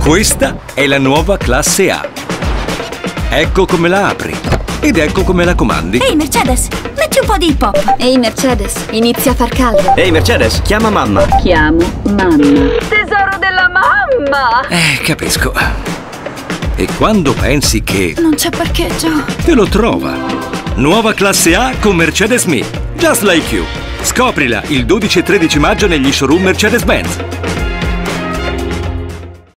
Questa è la nuova classe A. Ecco come la apri. Ed ecco come la comandi. Ehi, Mercedes, metti un po' di hip hop. Ehi Mercedes, inizia a far caldo. Ehi Mercedes, chiama mamma. Chiamo mamma. Tesoro della mamma! Eh, capisco. E quando pensi che Non c'è parcheggio. te lo trova. Nuova classe A con Mercedes Me. Just like you. Scoprila il 12 e 13 maggio negli showroom Mercedes-Benz.